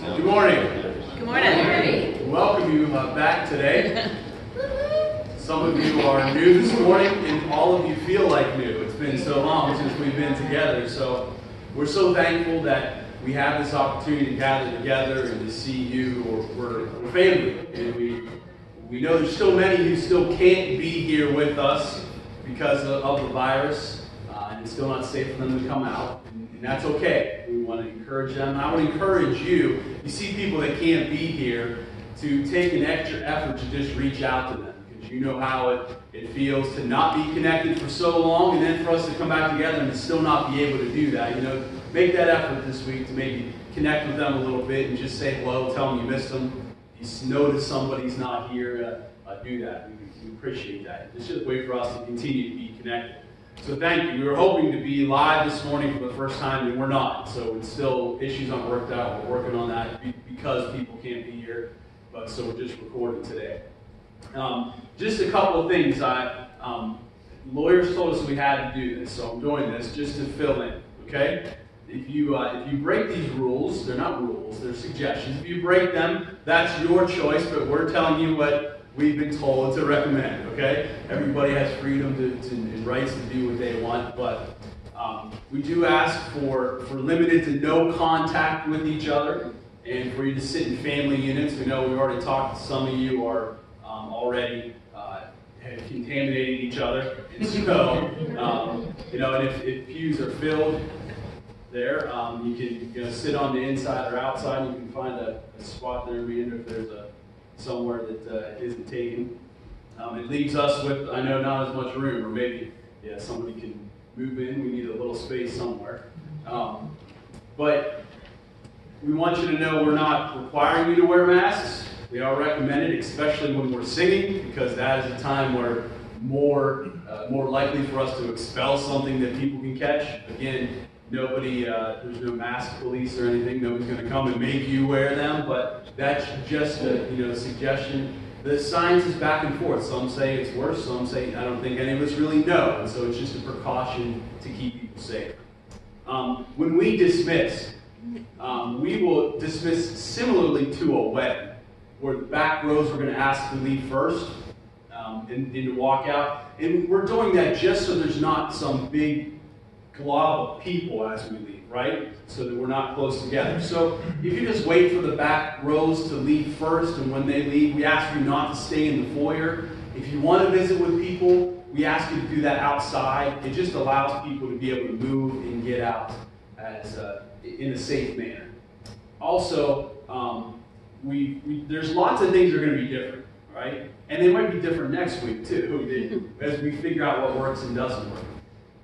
Good morning. Good morning. Welcome you uh, back today. Some of you are new this morning, and all of you feel like new. It's been so long since we've been together, so we're so thankful that we have this opportunity to gather together and to see you. We're, we're, we're family, and we we know there's still many who still can't be here with us because of, of the virus, uh, and it's still not safe for them to come out, and, that's okay. We want to encourage them. I would encourage you. You see people that can't be here to take an extra effort to just reach out to them because you know how it, it feels to not be connected for so long and then for us to come back together and still not be able to do that. You know, make that effort this week to maybe connect with them a little bit and just say hello, tell them you missed them. You notice somebody's not here, uh, uh, do that. We, we appreciate that. It's just a way for us to continue to be connected. So thank you. We were hoping to be live this morning for the first time, and we're not. So it's still issues aren't worked out. We're working on that because people can't be here. But so we're just recording today. Um, just a couple of things. I um, lawyers told us we had to do this, so I'm doing this just to fill in. Okay. If you uh, if you break these rules, they're not rules; they're suggestions. If you break them, that's your choice. But we're telling you what we've been told to recommend, okay? Everybody has freedom to, to, and rights to do what they want, but um, we do ask for, for limited to no contact with each other and for you to sit in family units. We know we've already talked, some of you are um, already uh, have contaminated each other. And so, um, you know, and if, if pews are filled, there. Um, you can you know, sit on the inside or outside. You can find a, a spot there be in if there's a somewhere that uh, not taken. Um, it leaves us with, I know, not as much room, or maybe, yeah, somebody can move in. We need a little space somewhere. Um, but we want you to know we're not requiring you to wear masks. They are recommended, especially when we're singing, because that is a time where more uh, more likely for us to expel something that people can catch. Again, Nobody, uh, there's no mask police or anything. Nobody's going to come and make you wear them, but that's just a you know suggestion. The science is back and forth. Some say it's worse. Some say I don't think any of us really know. And so it's just a precaution to keep people safe. Um, when we dismiss, um, we will dismiss similarly to a wedding, where the back rows are going to ask to leave first um, and, and to walk out. And we're doing that just so there's not some big glob of people as we leave, right? So that we're not close together. So if you just wait for the back rows to leave first, and when they leave, we ask you not to stay in the foyer. If you want to visit with people, we ask you to do that outside. It just allows people to be able to move and get out as uh, in a safe manner. Also, um, we, we, there's lots of things that are going to be different, right? And they might be different next week too, as we figure out what works and doesn't work.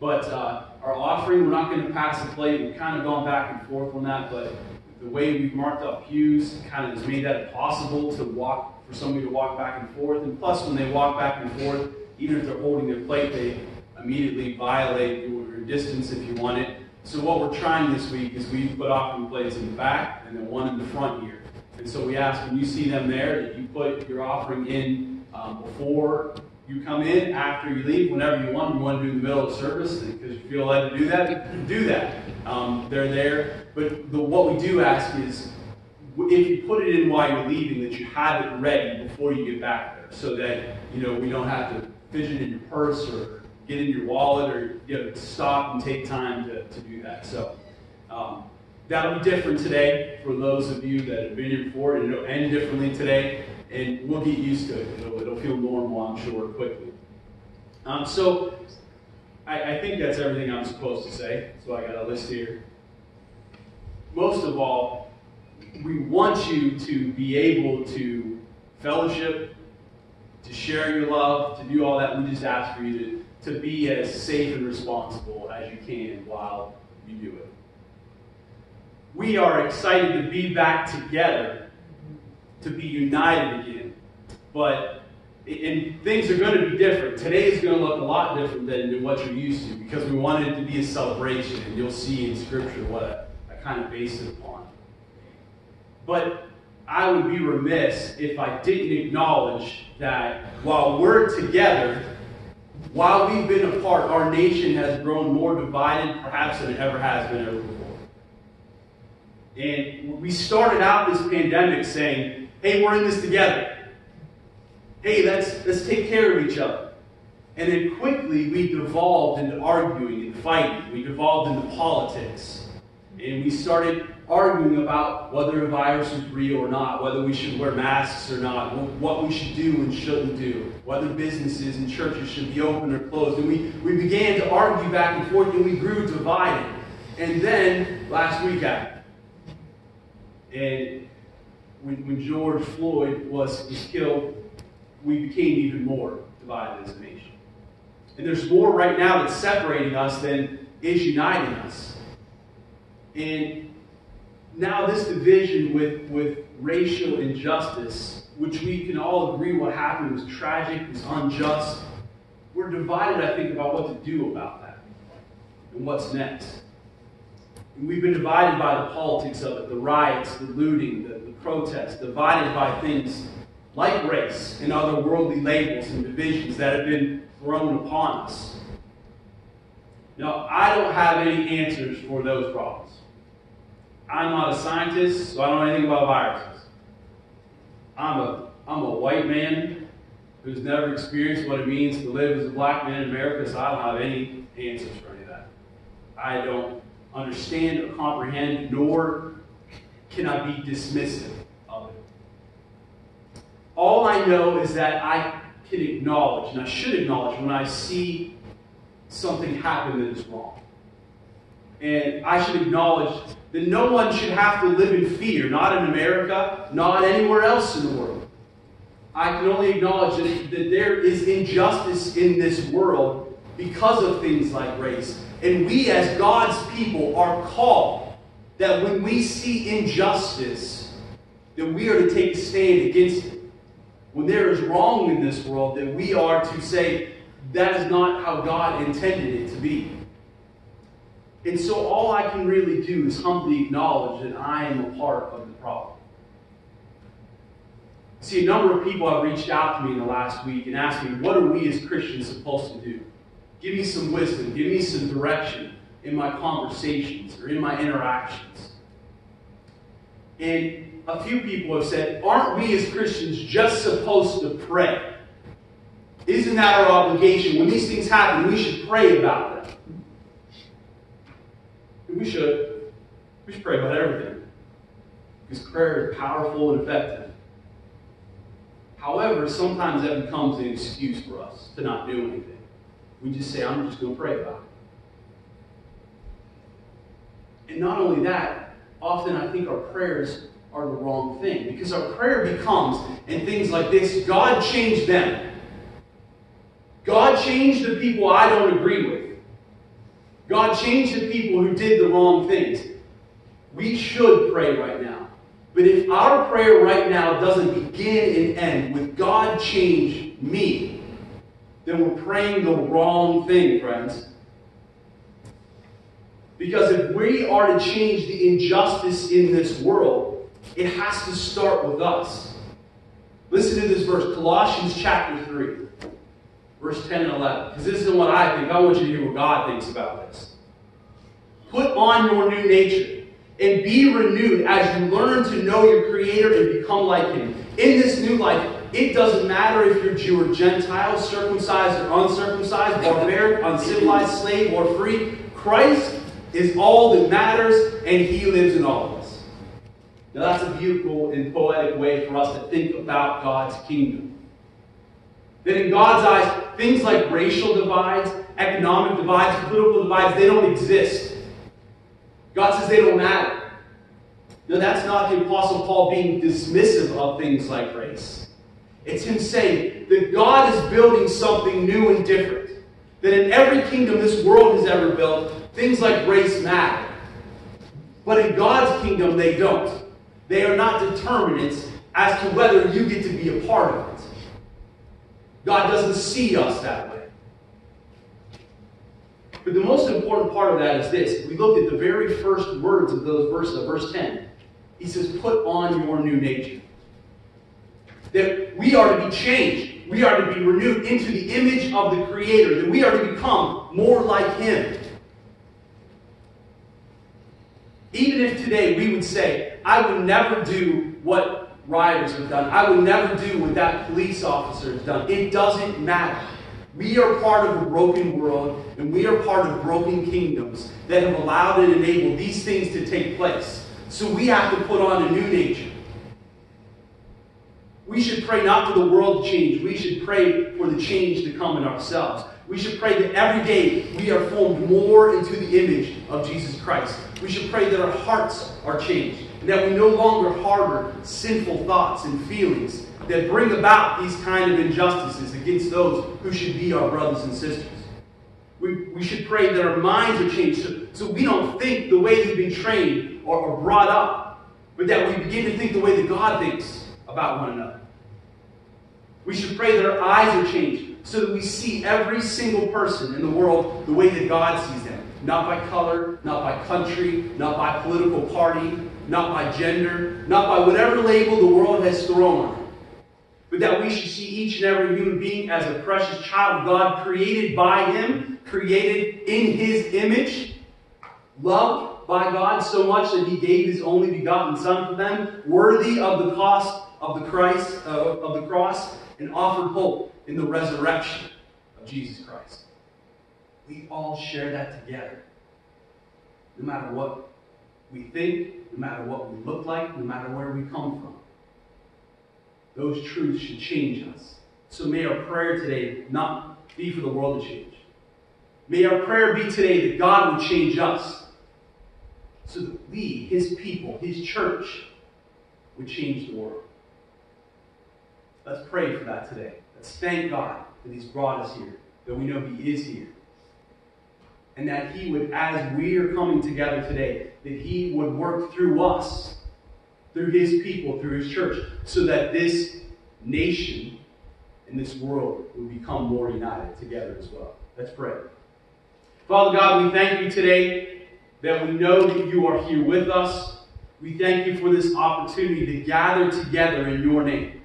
But uh, our offering, we're not going to pass a plate. We've kind of gone back and forth on that, but the way we've marked up pews kind of has made that possible to walk, for somebody to walk back and forth. And plus, when they walk back and forth, even if they're holding their plate, they immediately violate your, distance if you want it. So what we're trying this week is we put offering plates in the back and then one in the front here. And so we ask when you see them there that you put your offering in um, before you come in after you leave, whenever you want. You want to do the middle of service because you feel led to do that, do that. Um, they're there. But the, what we do ask is if you put it in while you're leaving, that you have it ready before you get back there so that you know we don't have to fidget in your purse or get in your wallet or you know, stop and take time to, to do that. So um, that'll be different today for those of you that have been here before, and it'll end differently today and we'll get used to it. It'll, it'll feel normal, I'm sure, quickly. Um, so I, I think that's everything I'm supposed to say. So I got a list here. Most of all, we want you to be able to fellowship, to share your love, to do all that. We just ask for you to, to be as safe and responsible as you can while you do it. We are excited to be back together to be united again. But and things are going to be different. Today is going to look a lot different than, than what you're used to because we wanted it to be a celebration, and you'll see in Scripture what I, I kind of based it upon. But I would be remiss if I didn't acknowledge that while we're together, while we've been apart, our nation has grown more divided perhaps than it ever has been ever before. And we started out this pandemic saying, hey, we're in this together. Hey, let's, let's take care of each other. And then quickly we devolved into arguing and fighting. We devolved into politics. And we started arguing about whether a virus was real or not, whether we should wear masks or not, what we should do and shouldn't do, whether businesses and churches should be open or closed. And we, we began to argue back and forth and we grew divided. And then last week happened. And when, when George Floyd was, was killed, we became even more divided as a nation. And there's more right now that's separating us than is uniting us. And now this division with, with racial injustice, which we can all agree what happened was tragic, was unjust, we're divided, I think, about what to do about that and what's next. And we've been divided by the politics of it, the riots, the looting, the, the protests, divided by things like race and other worldly labels and divisions that have been thrown upon us. Now, I don't have any answers for those problems. I'm not a scientist, so I don't know anything about viruses. I'm a, I'm a white man who's never experienced what it means to live as a black man in America, so I don't have any answers for any of that. I don't understand or comprehend, nor can I be dismissive of it. All I know is that I can acknowledge, and I should acknowledge, when I see something happen that is wrong. And I should acknowledge that no one should have to live in fear, not in America, not anywhere else in the world. I can only acknowledge that, that there is injustice in this world because of things like race. And we, as God's people, are called that when we see injustice, that we are to take a stand against it. When there is wrong in this world, that we are to say, that is not how God intended it to be. And so all I can really do is humbly acknowledge that I am a part of the problem. See, a number of people have reached out to me in the last week and asked me, what are we as Christians supposed to do? Give me some wisdom, give me some direction in my conversations or in my interactions. And a few people have said, aren't we as Christians just supposed to pray? Isn't that our obligation? When these things happen, we should pray about them. We should. We should pray about everything. Because prayer is powerful and effective. However, sometimes that becomes an excuse for us to not do anything. We just say, I'm just going to pray about it. And not only that, often I think our prayers are the wrong thing. Because our prayer becomes, and things like this, God changed them. God changed the people I don't agree with. God changed the people who did the wrong things. We should pray right now. But if our prayer right now doesn't begin and end with God change me, then we're praying the wrong thing, friends. Because if we are to change the injustice in this world, it has to start with us. Listen to this verse, Colossians chapter 3 verse 10 and 11. Because this isn't what I think. I want you to hear what God thinks about this. Put on your new nature and be renewed as you learn to know your Creator and become like Him. In this new life, it doesn't matter if you're Jew or Gentile, circumcised or uncircumcised, barbaric, uncivilized, slave or free. Christ is all that matters, and He lives in all of us. Now, that's a beautiful and poetic way for us to think about God's kingdom. That in God's eyes, things like racial divides, economic divides, political divides, they don't exist. God says they don't matter. No, that's not the Apostle Paul being dismissive of things like race. It's him saying that God is building something new and different. That in every kingdom this world has ever built, things like race matter. But in God's kingdom, they don't. They are not determinants as to whether you get to be a part of it. God doesn't see us that way. But the most important part of that is this. We look at the very first words of those verses, verse 10. He says, Put on your new nature. That we are to be changed. We are to be renewed into the image of the Creator. That we are to become more like Him. Even if today we would say, I would never do what rioters have done, I would never do what that police officer has done, it doesn't matter. We are part of a broken world, and we are part of broken kingdoms that have allowed and enabled these things to take place. So we have to put on a new nature. We should pray not for the world to change, we should pray for the change to come in ourselves. We should pray that every day we are formed more into the image of Jesus Christ. We should pray that our hearts are changed, and that we no longer harbor sinful thoughts and feelings that bring about these kind of injustices against those who should be our brothers and sisters. We, we should pray that our minds are changed so, so we don't think the way we've been trained or, or brought up, but that we begin to think the way that God thinks about one another. We should pray that our eyes are changed so that we see every single person in the world the way that God sees them. Not by color, not by country, not by political party, not by gender, not by whatever label the world has thrown on it but that we should see each and every human being as a precious child of God, created by Him, created in His image, loved by God so much that He gave His only begotten Son for them, worthy of the cost of the Christ uh, of the cross, and offered hope in the resurrection of Jesus Christ. We all share that together. No matter what we think, no matter what we look like, no matter where we come from. Those truths should change us. So may our prayer today not be for the world to change. May our prayer be today that God would change us so that we, His people, His church, would change the world. Let's pray for that today. Let's thank God that He's brought us here, that we know He is here. And that He would, as we are coming together today, that He would work through us through his people, through his church, so that this nation and this world will become more united together as well. Let's pray. Father God, we thank you today that we know that you are here with us. We thank you for this opportunity to gather together in your name.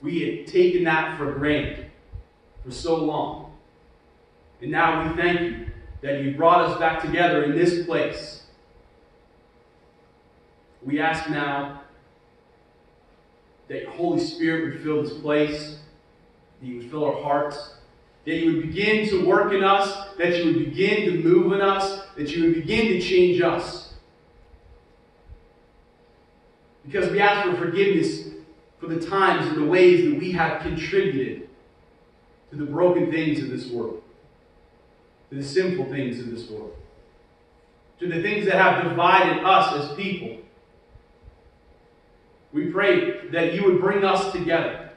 We had taken that for granted for so long. And now we thank you that you brought us back together in this place we ask now that your Holy Spirit would fill this place, that you would fill our hearts, that you would begin to work in us, that you would begin to move in us, that you would begin to change us. Because we ask for forgiveness for the times and the ways that we have contributed to the broken things of this world, to the sinful things of this world, to the things that have divided us as people. We pray that you would bring us together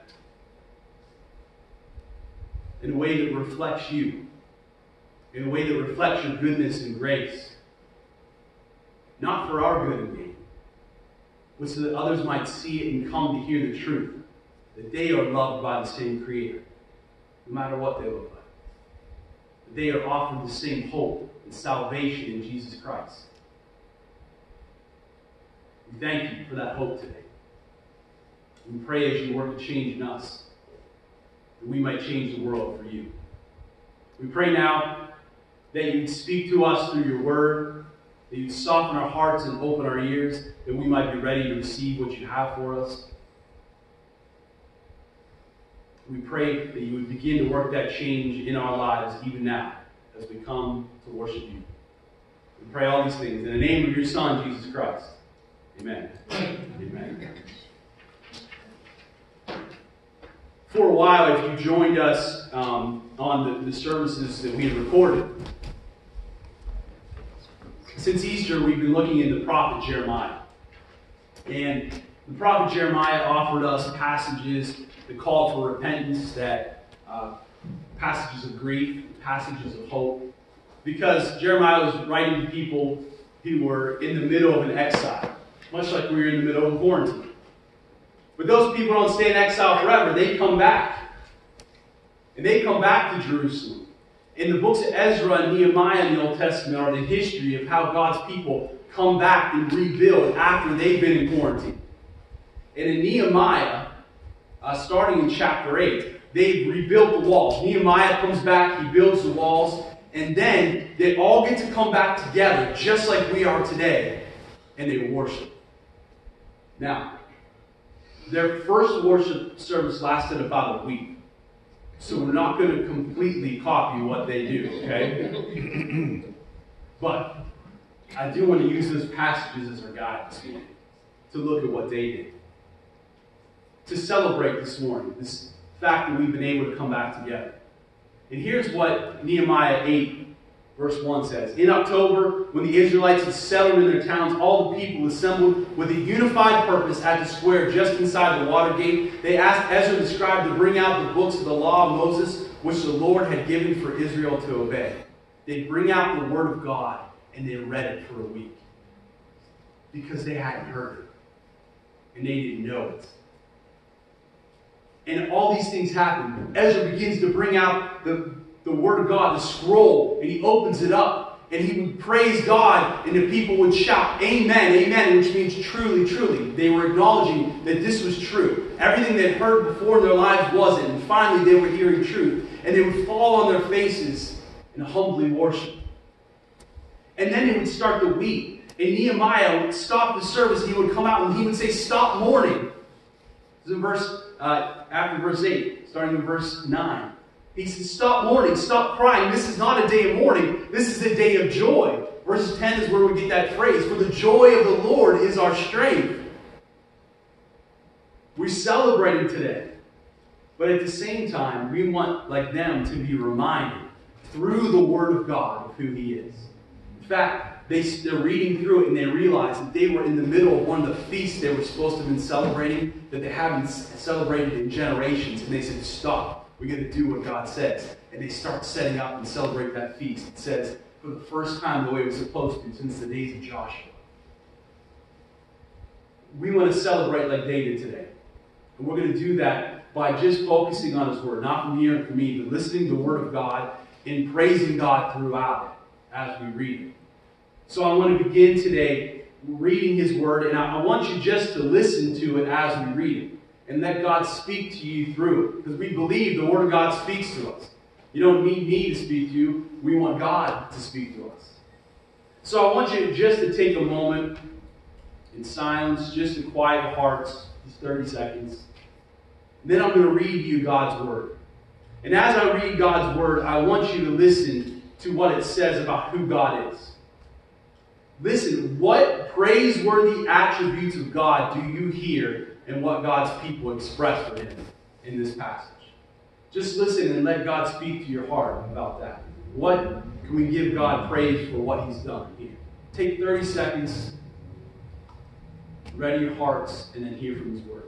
in a way that reflects you, in a way that reflects your goodness and grace. Not for our good and gain, but so that others might see it and come to hear the truth that they are loved by the same Creator, no matter what they look like. They are offered the same hope and salvation in Jesus Christ. We thank you for that hope today. We pray as you work to change in us, that we might change the world for you. We pray now that you speak to us through your word, that you soften our hearts and open our ears, that we might be ready to receive what you have for us. We pray that you would begin to work that change in our lives even now as we come to worship you. We pray all these things in the name of your Son, Jesus Christ. Amen. Amen. for a while, if you joined us um, on the, the services that we had recorded, since Easter, we've been looking at the prophet Jeremiah. And the prophet Jeremiah offered us passages that call for repentance, that uh, passages of grief, passages of hope, because Jeremiah was writing to people who were in the middle of an exile, much like we were in the middle of a quarantine. But those people don't stay in exile forever. They come back. And they come back to Jerusalem. In the books of Ezra and Nehemiah in the Old Testament are the history of how God's people come back and rebuild after they've been in quarantine. And in Nehemiah, uh, starting in chapter 8, they rebuilt the walls. Nehemiah comes back, he builds the walls, And then they all get to come back together, just like we are today, and they worship. Now, their first worship service lasted about a week. So we're not going to completely copy what they do, okay? but I do want to use those passages as our guide to look at what they did. To celebrate this morning, this fact that we've been able to come back together. And here's what Nehemiah 8, verse 1 says In October, when the Israelites had settled in their towns, all the people assembled with a unified purpose at the square just inside the water gate. They asked Ezra the scribe to bring out the books of the law of Moses, which the Lord had given for Israel to obey. They bring out the word of God, and they read it for a week because they hadn't heard it and they didn't know it. And all these things happen. Ezra begins to bring out the, the Word of God, the scroll, and he opens it up. And he would praise God, and the people would shout, Amen, Amen, which means truly, truly. They were acknowledging that this was true. Everything they'd heard before in their lives wasn't. And finally, they were hearing truth. And they would fall on their faces and humbly worship. And then they would start to weep. And Nehemiah would stop the service. He would come out and he would say, Stop mourning. This is in verse, uh, after verse 8, starting in verse 9. He says, Stop mourning, stop crying. This is not a day of mourning, this is a day of joy. Verse 10 is where we get that phrase For the joy of the Lord is our strength. We're celebrating today. But at the same time, we want, like them, to be reminded through the Word of God of who He is. In fact, they, they're reading through it and they realize that they were in the middle of one of the feasts they were supposed to have been celebrating that they haven't celebrated in generations. And they said, Stop. We got to do what God says. And they start setting up and celebrate that feast. It says, for the first time the way it was supposed to since the days of Joshua. We want to celebrate like they did today. And we're going to do that by just focusing on His Word, not from here and from me, but listening to the Word of God and praising God throughout it as we read it. So I want to begin today reading His Word, and I want you just to listen to it as we read it. And let God speak to you through it. Because we believe the Word of God speaks to us. You don't need me to speak to you, we want God to speak to us. So I want you just to take a moment in silence, just to quiet hearts, just 30 seconds. Then I'm going to read you God's Word. And as I read God's Word, I want you to listen to what it says about who God is. Listen, what praiseworthy attributes of God do you hear and what God's people express for Him in this passage? Just listen and let God speak to your heart about that. What can we give God praise for what He's done here? Take 30 seconds, ready your hearts, and then hear from His Word.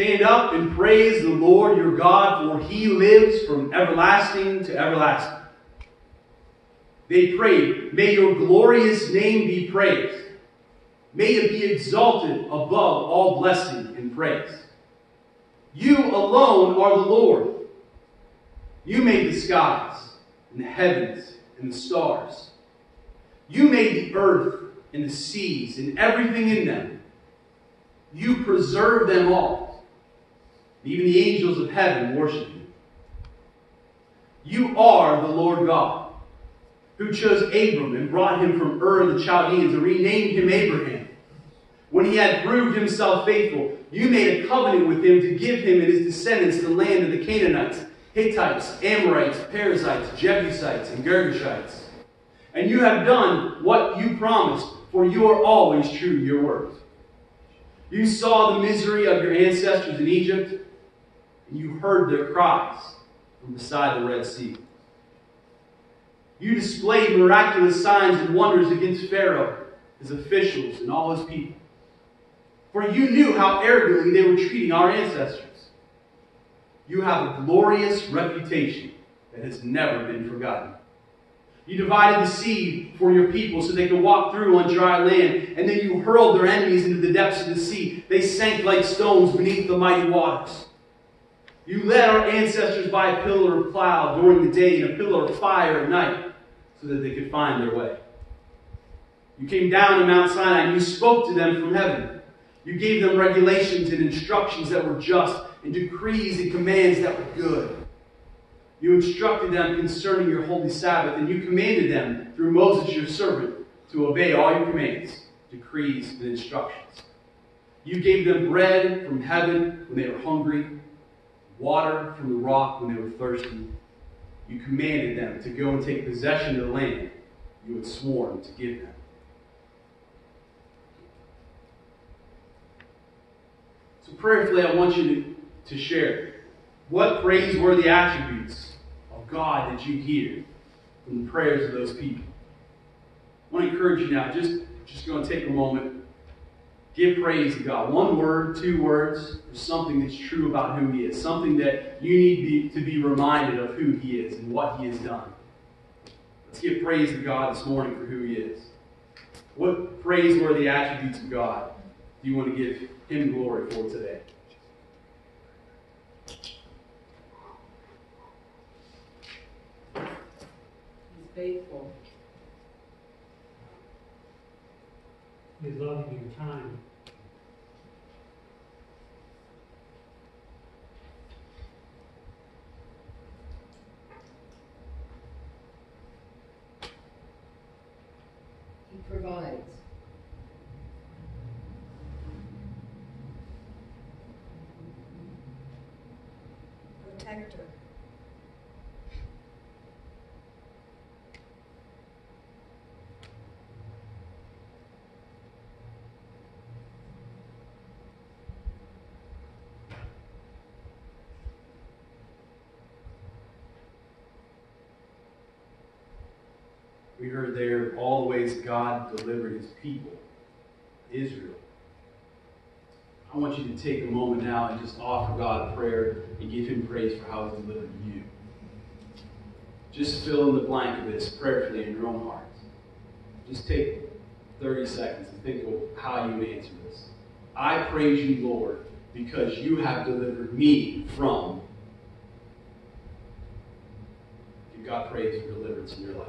Stand up and praise the Lord your God, for he lives from everlasting to everlasting. They prayed, May your glorious name be praised. May it be exalted above all blessing and praise. You alone are the Lord. You made the skies and the heavens and the stars. You made the earth and the seas and everything in them. You preserve them all even the angels of heaven worship you. You are the Lord God, who chose Abram and brought him from Ur of the Chaldeans and renamed him Abraham. When he had proved himself faithful, you made a covenant with him to give him and his descendants the land of the Canaanites, Hittites, Amorites, Perizzites, Jebusites, and Girgashites. And you have done what you promised, for you are always true to your words. You saw the misery of your ancestors in Egypt and you heard their cries from beside the Red Sea. You displayed miraculous signs and wonders against Pharaoh, his officials, and all his people. for you knew how arrogantly they were treating our ancestors. You have a glorious reputation that has never been forgotten. You divided the sea for your people so they could walk through on dry land, and then you hurled their enemies into the depths of the sea. They sank like stones beneath the mighty waters. You led our ancestors by a pillar of cloud during the day and a pillar of fire at night so that they could find their way. You came down to Mount Sinai and you spoke to them from heaven. You gave them regulations and instructions that were just, and decrees and commands that were good. You instructed them concerning your holy Sabbath, and you commanded them through Moses your servant to obey all your commands, decrees, and instructions. You gave them bread from heaven when they were hungry, water from the rock when they were thirsty. You commanded them to go and take possession of the land you had sworn to give them. So, prayerfully, I want you to, to share what praiseworthy attributes of God did you hear from the prayers of those people. I want to encourage you now, just, just going to take a moment. Give praise to God. One word, two words, or something that's true about who He is. Something that you need be, to be reminded of who He is and what He has done. Let's give praise to God this morning for who He is. What praiseworthy attributes of God do you want to give Him glory for today? He's faithful. He's loving and kind. Provides. We heard there all the ways God delivered his people, Israel. I want you to take a moment now and just offer God a prayer and give him praise for how he's delivered you. Just fill in the blank of this prayerfully in your own heart. Just take 30 seconds and think of how you would answer this. I praise you, Lord, because you have delivered me from. Give God praise for deliverance in your life.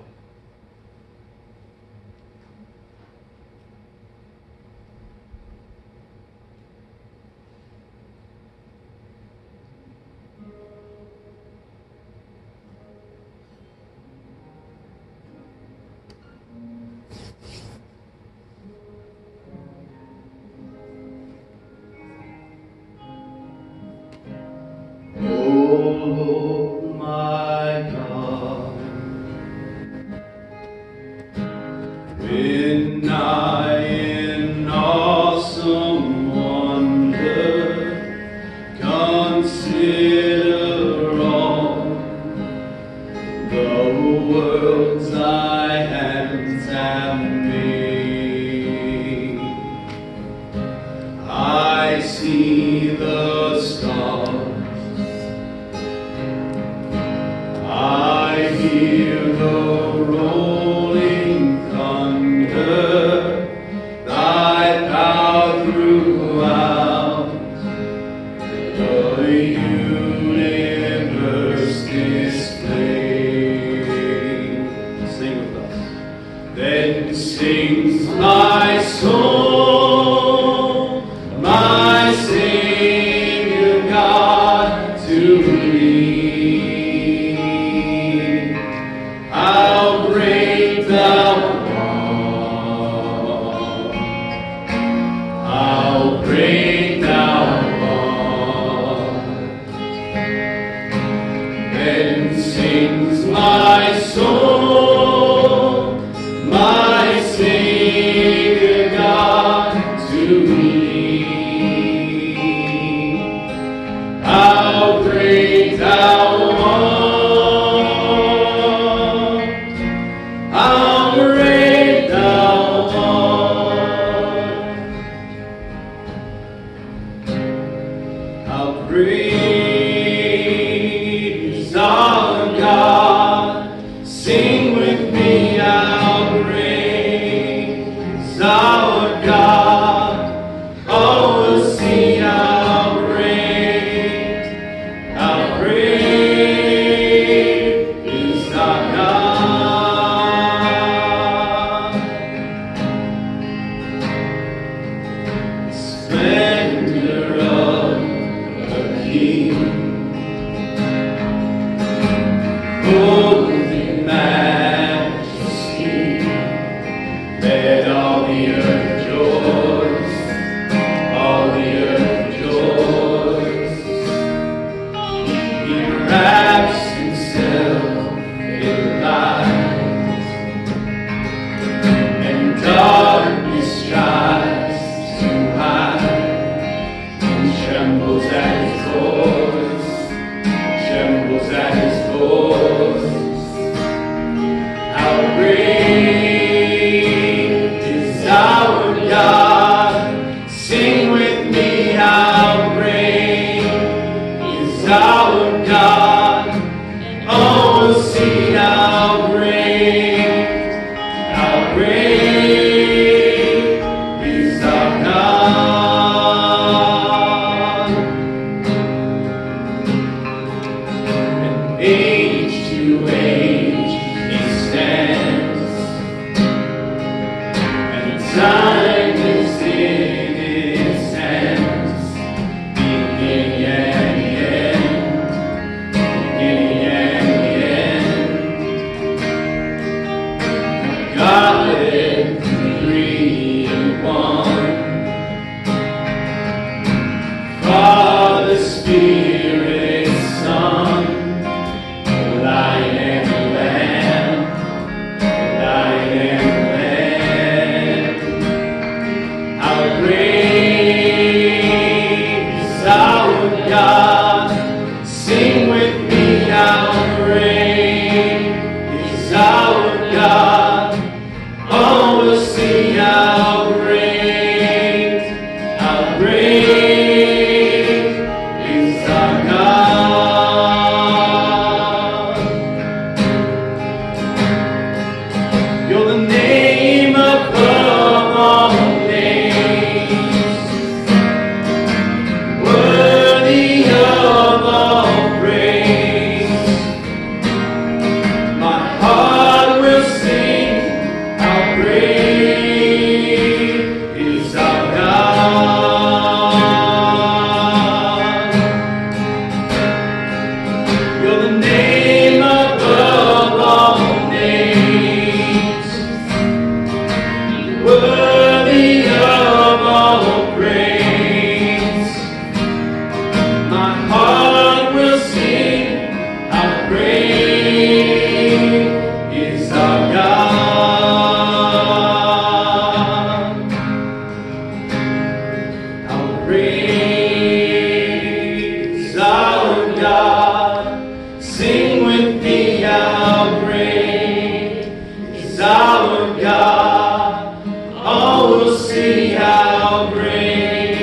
Our God. Oh, we'll see how great,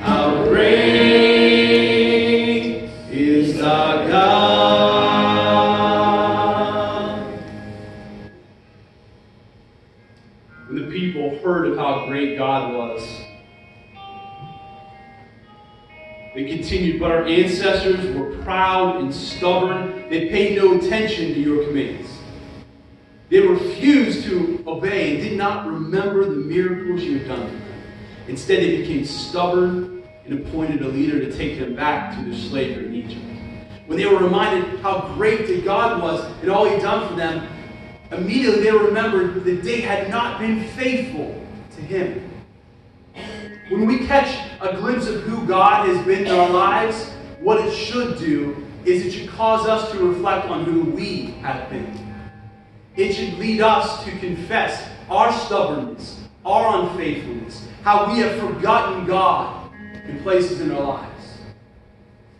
how great is our God. When the people heard of how great God was, they continued, but our ancestors were proud and stubborn. They paid no attention to your commands. They refused to obey and did not remember the miracles you had done for them. Instead, they became stubborn and appointed a leader to take them back to their slavery in Egypt. When they were reminded how great that God was and all He'd done for them, immediately they remembered that they had not been faithful to Him. When we catch a glimpse of who God has been in our lives, what it should do is it should cause us to reflect on who we have been. It should lead us to confess our stubbornness, our unfaithfulness, how we have forgotten God in places in our lives.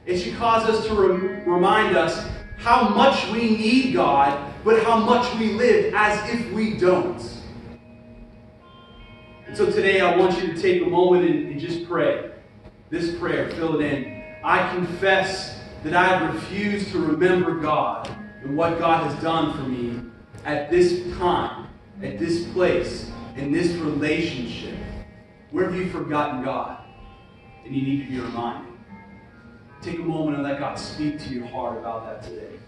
It should cause us to re- remind us how much we need God, but how much we live as if we don't. And so today I want you to take a moment and, and just pray this prayer, fill it in. I confess that I have refused to remember God and what God has done for me at this time, at this place, in this relationship? Where have you forgotten God? And you need to be reminded. Take a moment and let God speak to your heart about that today.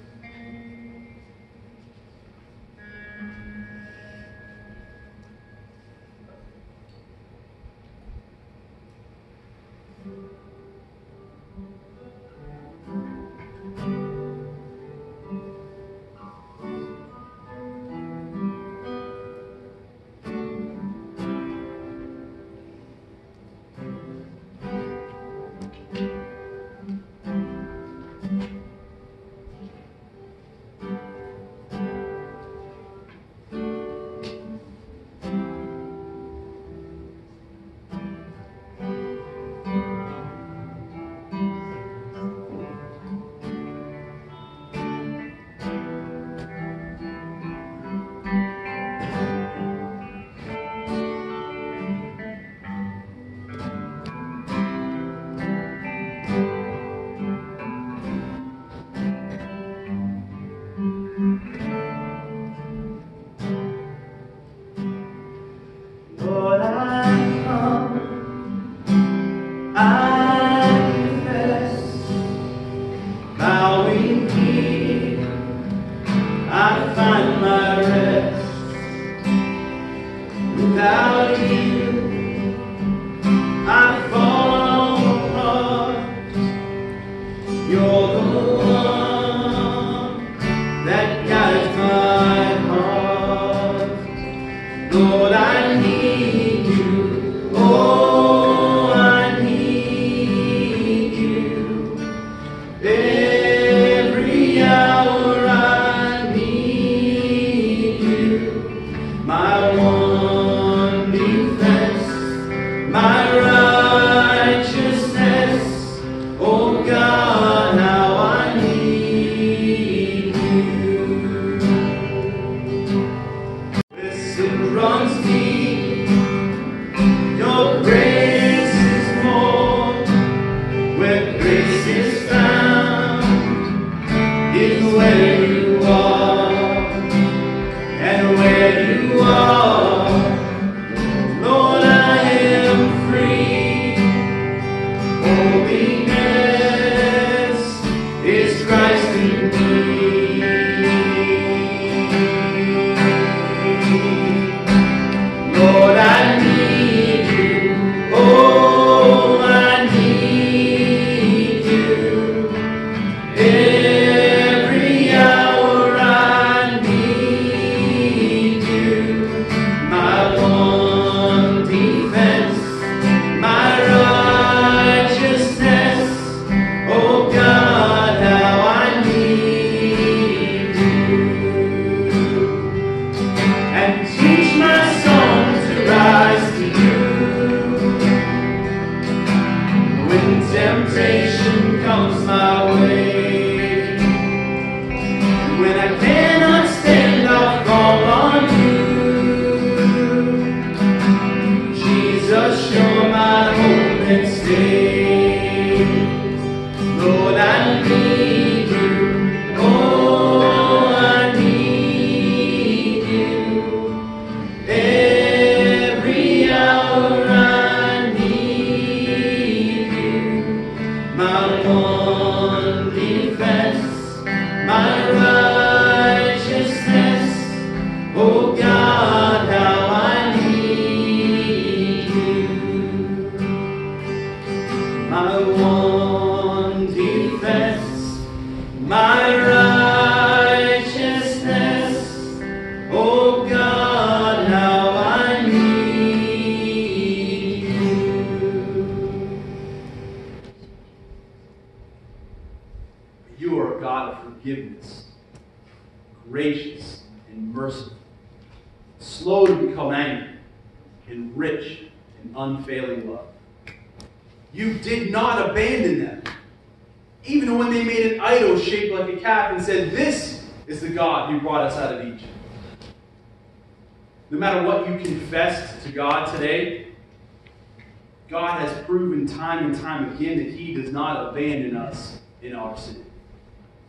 Time again that He does not abandon us in our sin.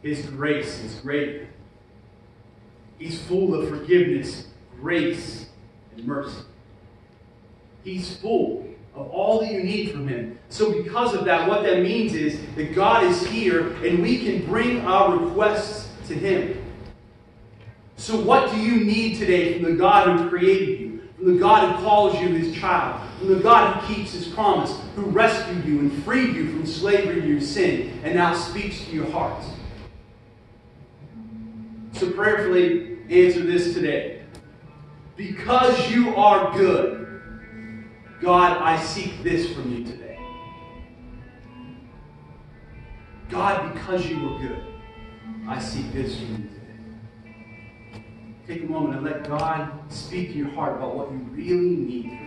His grace is great. He's full of forgiveness, grace, and mercy. He's full of all that you need from Him. So, because of that, what that means is that God is here and we can bring our requests to Him. So, what do you need today from the God who created you, from the God who calls you His child, from the God who keeps His promise, who rescued you and freed you from slavery to your sin, and now speaks to your heart? So, prayerfully answer this today. Because you are good, God, I seek this from you today. God, because you were good, I seek this from you today. Take a moment and let God speak to your heart about what you really need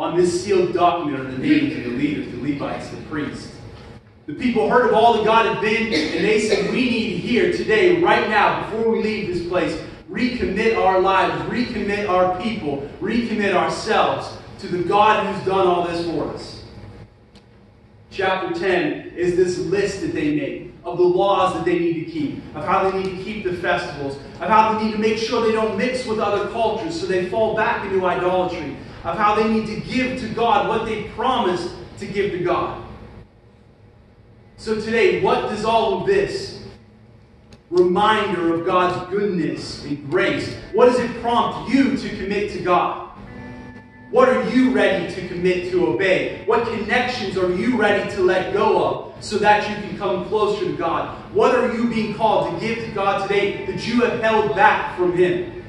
On this sealed document are the names of the leaders, the Levites, the priests. The people heard of all that God had been, and they said, We need here, today, right now, before we leave this place, recommit our lives, recommit our people, recommit ourselves to the God who's done all this for us. Chapter 10 is this list that they make of the laws that they need to keep, of how they need to keep the festivals, of how they need to make sure they don't mix with other cultures so they fall back into idolatry, of how they need to give to God what they promised to give to God. So today, what does all of this reminder of God's goodness and grace, what does it prompt you to commit to God? What are you ready to commit to obey? What connections are you ready to let go of so that you can come closer to God? What are you being called to give to God today that you have held back from Him?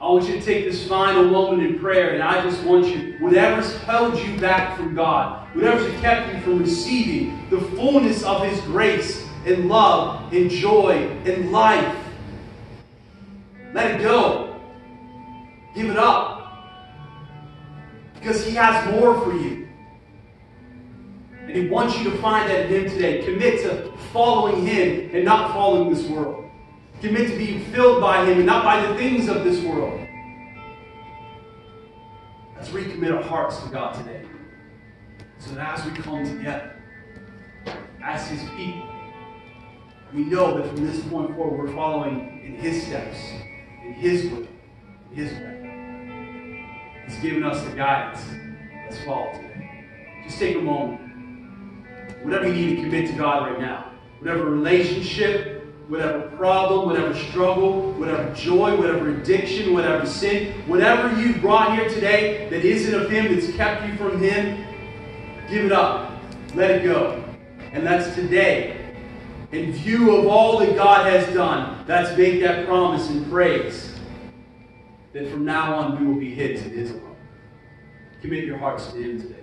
I want you to take this final moment in prayer, and I just want you, whatever's held you back from God, whatever's kept you from receiving the fullness of His grace and love and joy and life, let it go. Give it up. Because He has more for you. And He wants you to find that in Him today. Commit to following Him and not following this world. Commit to being filled by Him and not by the things of this world. Let's recommit our hearts to God today. So that as we come together, as His people, we know that from this point forward, we're following in His steps, in His will, in His way. He's given us the guidance. Let's follow today. Just take a moment. Whatever you need to commit to God right now, whatever relationship, whatever problem, whatever struggle, whatever joy, whatever addiction, whatever sin, whatever you've brought here today that isn't of Him, that's kept you from Him, give it up. Let it go. And that's today. In view of all that God has done, let's make that promise and praise that from now on we will be his and his alone. Commit your hearts to Him today.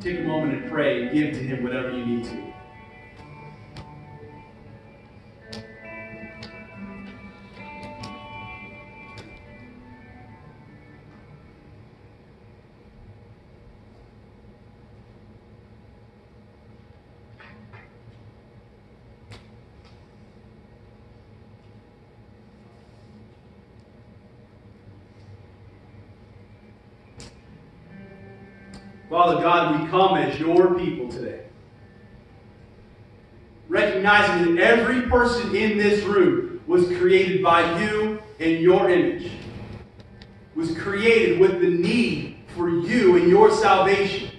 Take a moment and pray and give to Him whatever you need to. Father God, we come as your people today. Recognizing that every person in this room was created by you in your image, was created with the need for you and your salvation.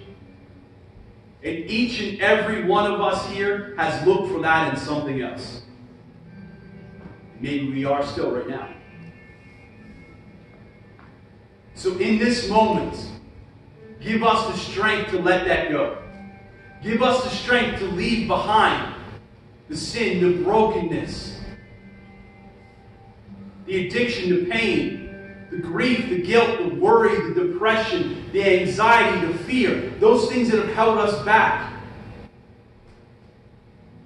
And each and every one of us here has looked for that in something else. Maybe we are still right now. So, in this moment, Give us the strength to let that go. Give us the strength to leave behind the sin, the brokenness, the addiction, the pain, the grief, the guilt, the worry, the depression, the anxiety, the fear, those things that have held us back.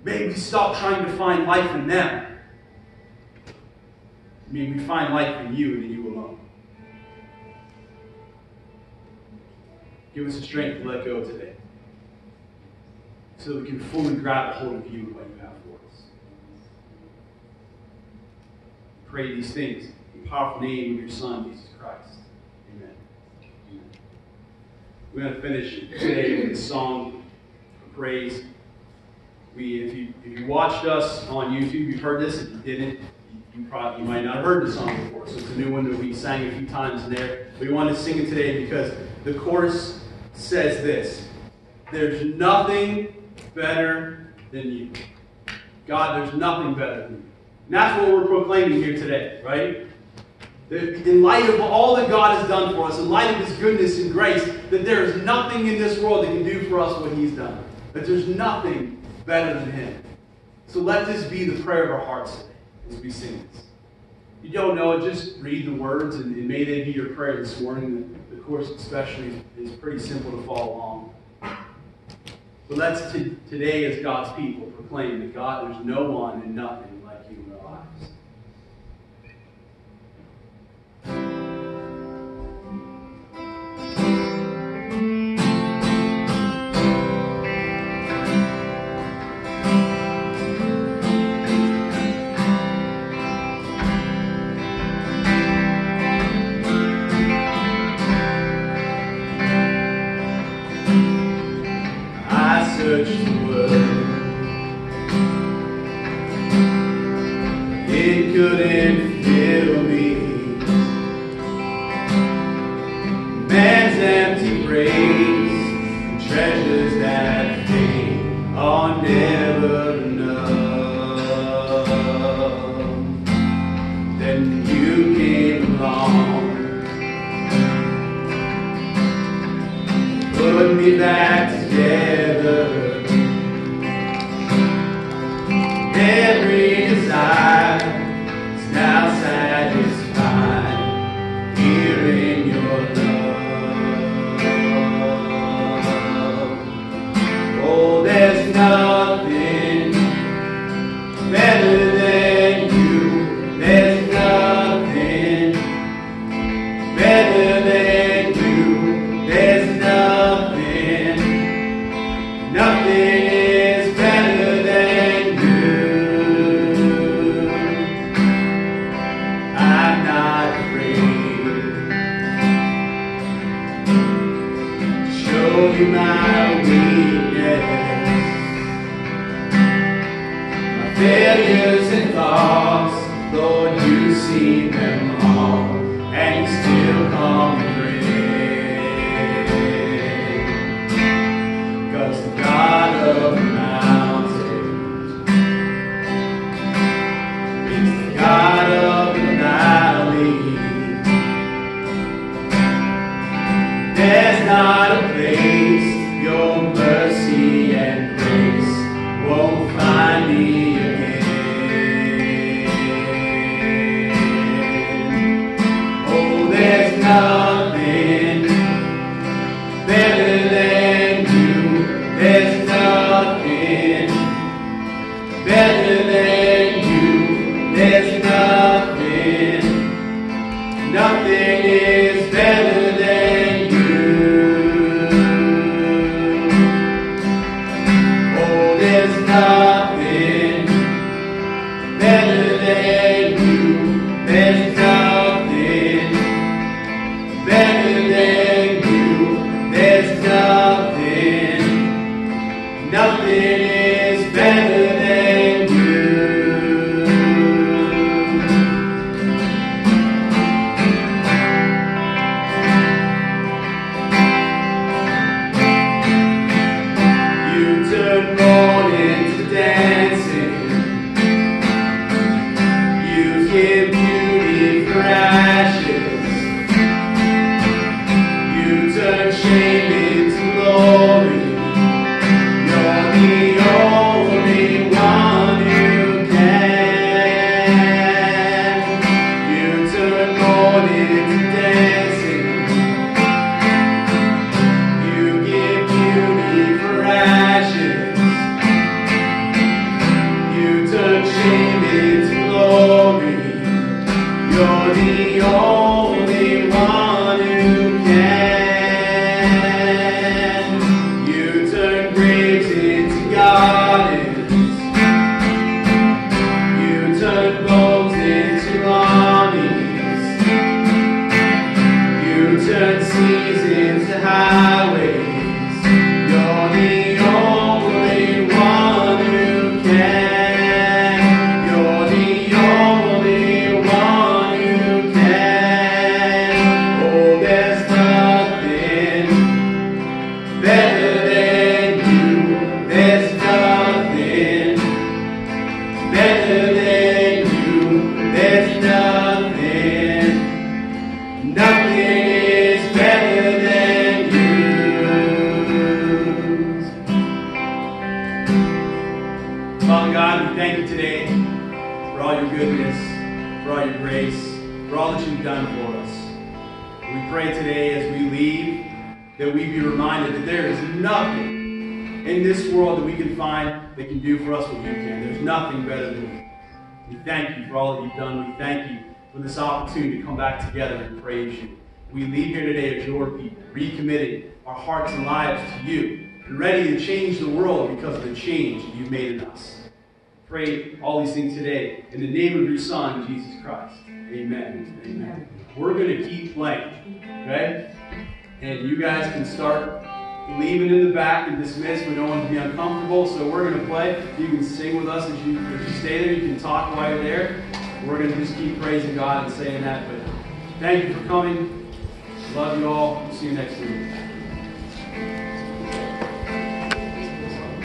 May we stop trying to find life in them. May we find life in you and in you alone. Give us the strength to let go today. So that we can fully grab a hold of you and what you have for us. Pray these things in the powerful name of your Son, Jesus Christ. Amen. Amen. We're going to finish today with a song of praise. We, if you if you watched us on YouTube, you've heard this. If you didn't, you probably might not have heard the song before. So it's a new one that we sang a few times in there. We wanted to sing it today because the chorus says this There's nothing better than you. God, there's nothing better than you. And that's what we're proclaiming here today, right? In light of all that God has done for us, in light of His goodness and grace, that there is nothing in this world that can do for us what He's done. That there's nothing better than Him. So let this be the prayer of our hearts today as we sing this. If you don't know it, just read the words and, may they be your prayer this morning. The, the course, especially, is pretty simple to follow along. But let's t- today, as God's people, proclaim that God, there's no one and nothing come back together and praise you. We leave here today as your people, recommitting our hearts and lives to you, and ready to change the world because of the change you've made in us. Pray all these things today in the name of your Son, Jesus Christ. Amen. Amen. We're going to keep playing, okay? And you guys can start leaving in the back and dismiss. We don't want to be uncomfortable, so we're going to play. You can sing with us as you, as you stay there. You can talk while you're there. We're going to just keep praising God and saying that. But thank you for coming. Love you all. See you next week.